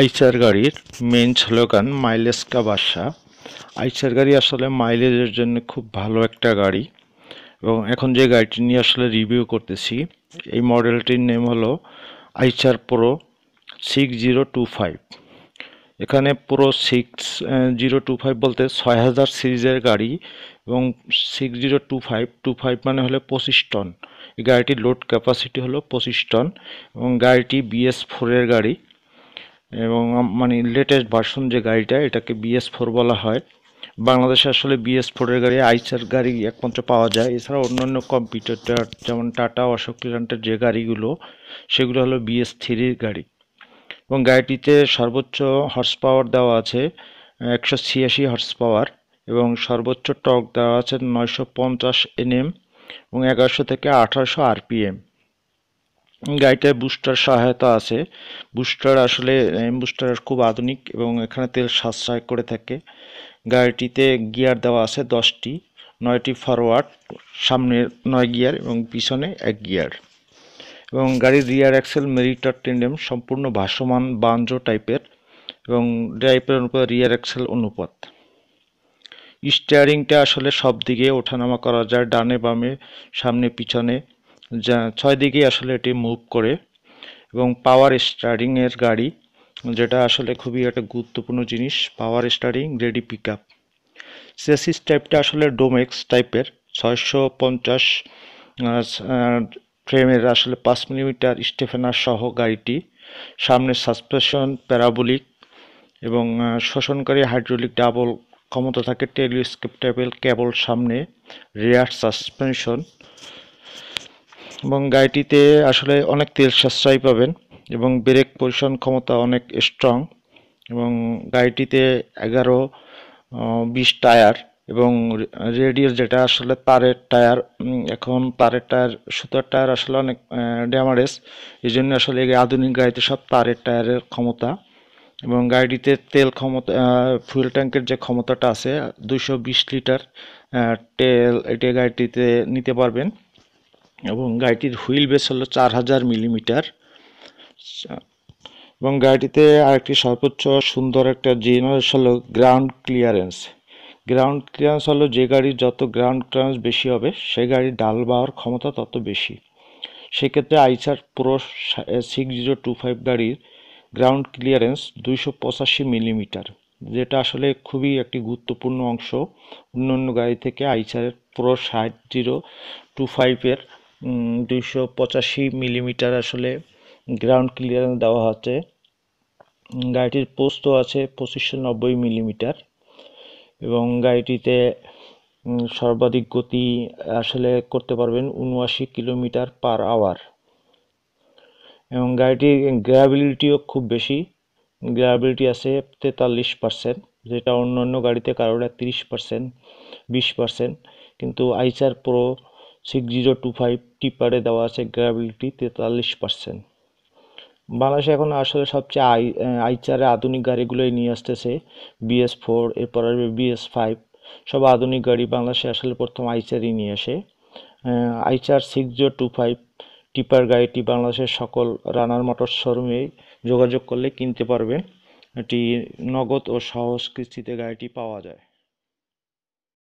আইচার গাড়ির main slogan mileage কা বাদশা আইচার গাড়ি আসলে মাইলেজের জন্য খুব ভালো একটা গাড়ি। এবং এখন যে গাড়িটি নিয়ে আসলে রিভিউ করতেছি, এই মডেলটির নেম হলো Eicher pro six zero two five এখানে pro six zero two five বলতে ছয় হাজার সিরিজের গাড়ি এবং six zero two five two five মানে হলো পঁচিশ টন। এই গাড়িটির লোড ক্যাপাসিটি হলো পঁচিশ টন এবং গাড়িটি বিএস ফোরের গাড়ি। এবং মানে লেটেস্ট ভার্সন যে গাড়িটা, এটাকে বিএস ফোর বলা হয়। বাংলাদেশে আসলে বিএস ফোরের গাড়ি আইসার গাড়ি একমাত্র পাওয়া যায়। এছাড়া অন্যান্য কম্পিউটার যেমন টাটা অশোক লেল্যান্ডের যে গাড়িগুলো, সেগুলো হলো বিএস থ্রির গাড়ি। এবং গাড়িটিতে সর্বোচ্চ হর্স পাওয়ার দেওয়া আছে, একশো ছিয়াশি হর্স পাওয়ার এবং সর্বোচ্চ টর্ক দেওয়া আছে নয়শো পঞ্চাশ এনএম এবং এগারোশো থেকে আঠারোশো আরপিএম গাড়িটায় বুস্টার সহায়তা আছে। বুস্টার আসলে বুস্টার খুব আধুনিক এবং এখানে তেল সাশ্রয় করে থাকে। গাড়িটিতে গিয়ার দেওয়া আছে দশটি, নয়টি ফরওয়ার্ড সামনে নয় গিয়ার এবং পিছনে এক গিয়ার এবং গাড়ির রিয়ার অ্যাক্সেল মেরিটার টেন্ডেম সম্পূর্ণ ভাসমান বাঞ্জো টাইপের এবং ড্রাইভের অনুপাত রিয়ার অ্যাক্সেল অনুপাত। স্টিয়ারিংটা আসলে সব দিকে ওঠানামা করা যায়, ডানে বামে, সামনে পিছনে। যা ছয় দিকে আসলে এটি মুভ করে এবং পাওয়ার স্টারিংয়ের গাড়ি, যেটা আসলে খুবই একটা গুরুত্বপূর্ণ জিনিস power steering ready pick up chassis টাইপটা আসলে ডোমেক্স টাইপের ছয়শো পঞ্চাশ ফ্রেমের আসলে পাঁচ মিলিমিটার স্টেফেনার সহ গাড়িটি। সামনে সাসপেনশন প্যারাবোলিক এবং শোষণকারী হাইড্রোলিক ডাবল ক্ষমতা থাকে টেলিস্কেপ টেবিল কেবল সামনে রেয়ার সাসপেনশন এবং গাড়িটিতে আসলে অনেক তেল সাশ্রয় পাবেন এবং ব্রেক পরিশন ক্ষমতা অনেক স্ট্রং এবং গাড়িটিতে এগারো বিশ টায়ার এবং রেডিয়ার যেটা আসলে তারের টায়ার এখন তারের টায়ার, সুতার টায়ার আসলে অনেক ড্যামারেজ এই জন্য আসলে আধুনিক গাড়িতে সব তারের টায়ারের ক্ষমতা এবং গাড়িটিতে তেল ক্ষমতা ফুয়েল ট্যাঙ্কের যে ক্ষমতাটা আছে দুশো লিটার তেল এটি গাড়িটিতে নিতে পারবেন। এবং গাড়িটির হুইল বেস হলো চার হাজার মিলিমিটার। এবং গাড়িটিতে আরেকটি সর্বোচ্চ সুন্দর একটা জিনিস হলো গ্রাউন্ড ক্লিয়ারেন্স গ্রাউন্ড ক্লিয়ারেন্স হলো যে গাড়ির যত গ্রাউন্ড ক্লিয়ারেন্স বেশি হবে, সেই গাড়ির ডাল বাওয়ার ক্ষমতা তত বেশি। সেক্ষেত্রে Eicher pro six zero two five গাড়ির গ্রাউন্ড ক্লিয়ারেন্স দুইশো পঁচাশি মিলিমিটার, যেটা আসলে খুবই একটি গুরুত্বপূর্ণ অংশ অন্য অন্য গাড়ি থেকে আইসারের প্রো ষাট জিরো টু ফাইভের দুইশো পঁচাশি মিলিমিটার আসলে গ্রাউন্ড ক্লিয়ারেন্স দেওয়া হচ্ছে। গাড়িটির পোস্ত আছে পঁচিশশো নব্বই মিলিমিটার এবং গাড়িটিতে সর্বাধিক গতি আসলে করতে পারবেন উনআশি কিলোমিটার পার আওয়ার এবং গাড়িটির গ্র্যাবিলিটিও খুব বেশি। গ্র্যাবিলিটি আছে তেতাল্লিশ পার্সেন্ট যেটা অন্য অন্য গাড়িতে কারোর তিরিশ পার্সেন্ট বিশ পার্সেন্ট কিন্তু Eicher pro six zero two five টিপারে দেওয়া আছে গ্র্যাবিলিটি তেতাল্লিশ পার্সেন্ট বাংলাদেশে এখন আসলে সবচেয়ে আই আইচারে আধুনিক গাড়িগুলোই নিয়ে আসতেছে বিএস ফোর এরপর আসবে বিএস ফাইভ সব আধুনিক গাড়ি বাংলাদেশে আসলে প্রথম আইচারই নিয়ে আসে। Eicher six zero two five tipper গাড়িটি বাংলাদেশের সকল রানার মোটর শোরুমে যোগাযোগ করলে কিনতে পারবেন এটি নগদ ও সহজ কিস্তিতে গাড়িটি পাওয়া যায়।